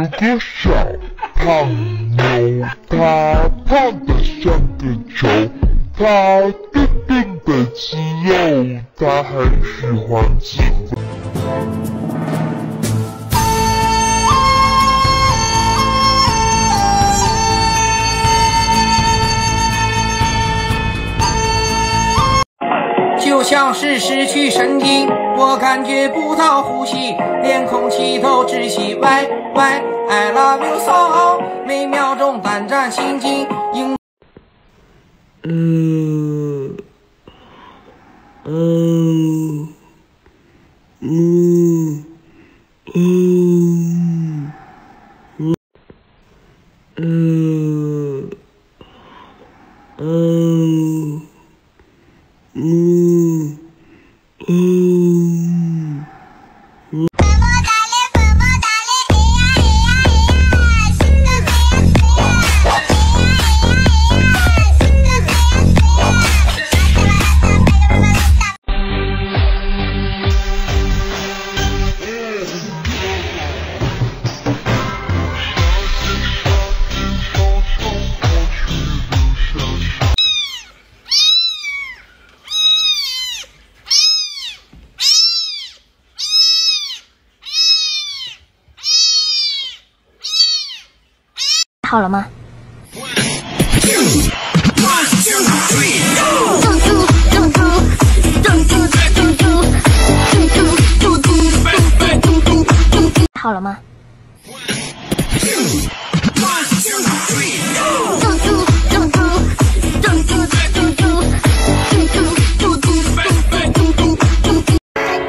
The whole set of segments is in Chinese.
有个小胖妞她胖得像个球她笨笨的吃肉她还喜欢吃像是失去神经，我感觉不到呼吸，连空气都窒息。喂喂，I love you so，每秒钟胆战心惊。嗯嗯嗯嗯嗯嗯嗯 Ooh. 好了吗？好了吗？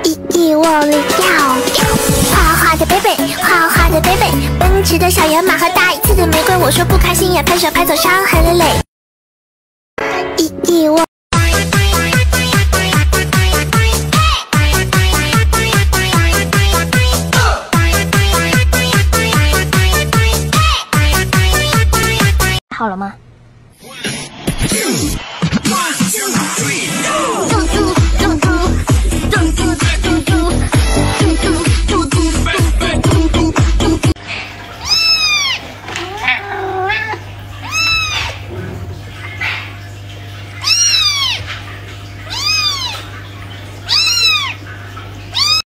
一亿我来跳。的北美，奔驰的小野马和大一的玫瑰，我说不开心也拍手拍走伤痕累累。一我。好了吗？One!